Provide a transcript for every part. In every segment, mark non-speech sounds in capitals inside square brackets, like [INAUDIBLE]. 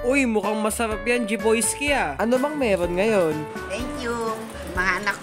Uy, mukhang masarap yan, Jiboyski ah. Ano bang meron ngayon? Thank you, mga anak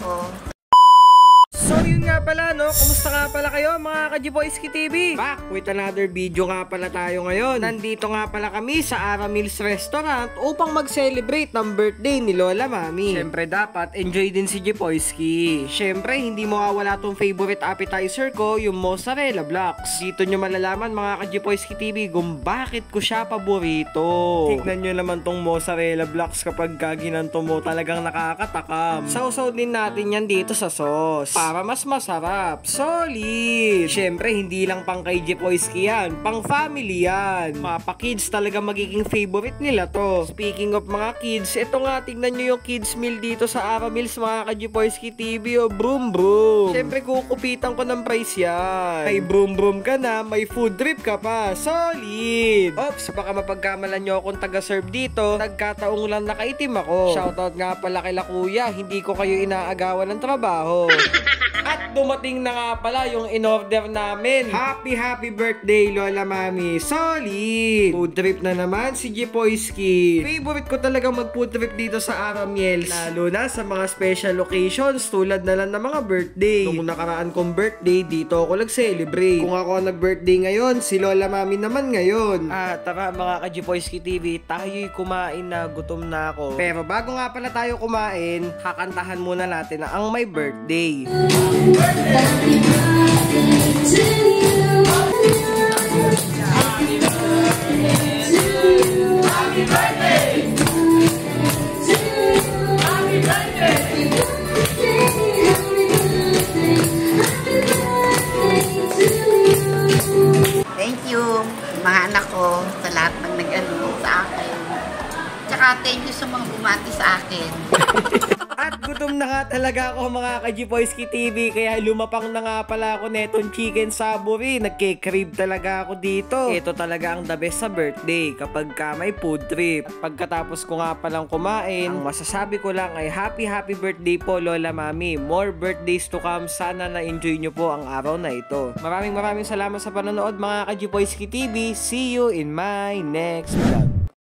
pala no, kumusta nga pala kayo mga ka-Jiboyski TV? Back with another video nga pala tayo ngayon. Nandito nga pala kami sa Ara Mills Restaurant upang mag-celebrate ng birthday ni Lola Mami. Siyempre dapat enjoy din si Jiboyski. Siyempre hindi mo wala tong favorite appetizer ko, yung mozzarella blocks. Dito nyo malalaman mga ka-Jiboyski TV kung bakit ko siya paborito. Tignan nyo naman tong mozzarella blocks kapag gaginanto mo talagang nakakatakam. Sausaw din natin yan dito sa sauce. Para mas masarap. Solid! Siyempre, hindi lang pang kay Jepoyski yan. Pang family yan. Mapa kids talaga magiging favorite nila to. Speaking of mga kids, ito nga, tingnan nyo yung kids meal dito sa Ara Meals mga ka-Jepoyski TV. O, broom broom. Siyempre, kukupitan ko ng price yan. May broom broom ka na, may food trip ka pa. Solid! Ops, baka mapagkamalan nyo akong taga-serve dito. Nagkataong lang nakaitim ako. Shoutout nga pala kay Kuya, hindi ko kayo inaagawan ng trabaho. [LAUGHS] At dumating na nga pala yung in-order namin. Happy, happy birthday, Lola Mami. Solid! Food trip na naman si Jipoyski. Favorite ko talaga mag-food trip dito sa Aramiels. Lalo na sa mga special occasions tulad na lang ng mga birthday. Nung nakaraan kong birthday, dito ako nag-celebrate. Kung ako nag-birthday ngayon, si Lola Mami naman ngayon. Ah, tara mga ka-Jipoyski TV, tayo'y kumain na, gutom na ako. Pero bago nga pala tayo kumain, kakantahan muna natin na ang my birthday. Thank thank you sa mga bumati sa akin. [LAUGHS] Gutom na nga talaga ako mga ka-Jipoyski TV kaya lumapang na nga pala ako netong chicken saburi. Nagke-crave talaga ako dito. Ito talaga ang the best sa birthday kapag ka may food trip. Pagkatapos ko nga palang kumain, ang masasabi ko lang ay happy happy birthday po Lola Mami. More birthdays to come. Sana na-enjoy nyo po ang araw na ito. Maraming maraming salamat sa panonood mga ka-Jipoyski TV. See you in my next vlog.